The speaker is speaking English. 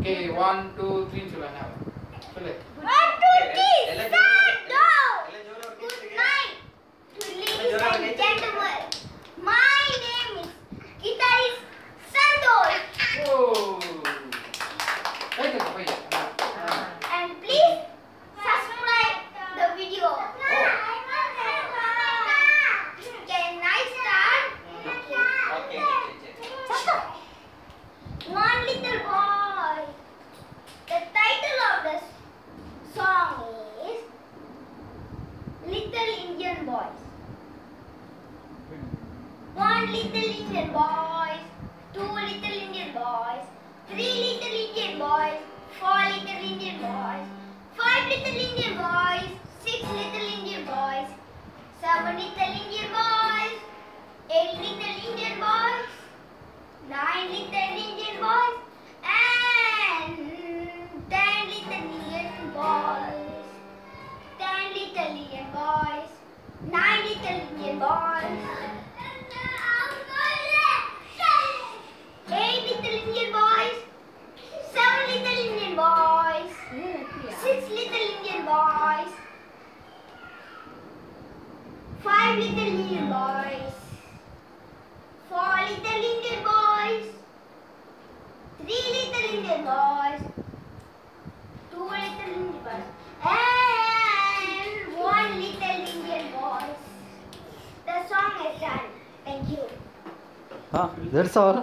Okay, one, two, three, two, and now. One, two, three, start, go! Good night, to ladies and gentlemen. My name is guitarist Sandor. Oh! Thank you, thank. Little Indian Boys. One little Indian boys, two little Indian boys, three little Indian boys, four little Indian boys, five little Indian boys, six little Indian boys, seven little Indian eight little Indian boys, seven little Indian boys, six little Indian boys, five little Indian boys, four little Indian boys, three little Indian boys, two little Indian Ah, dê-lhe.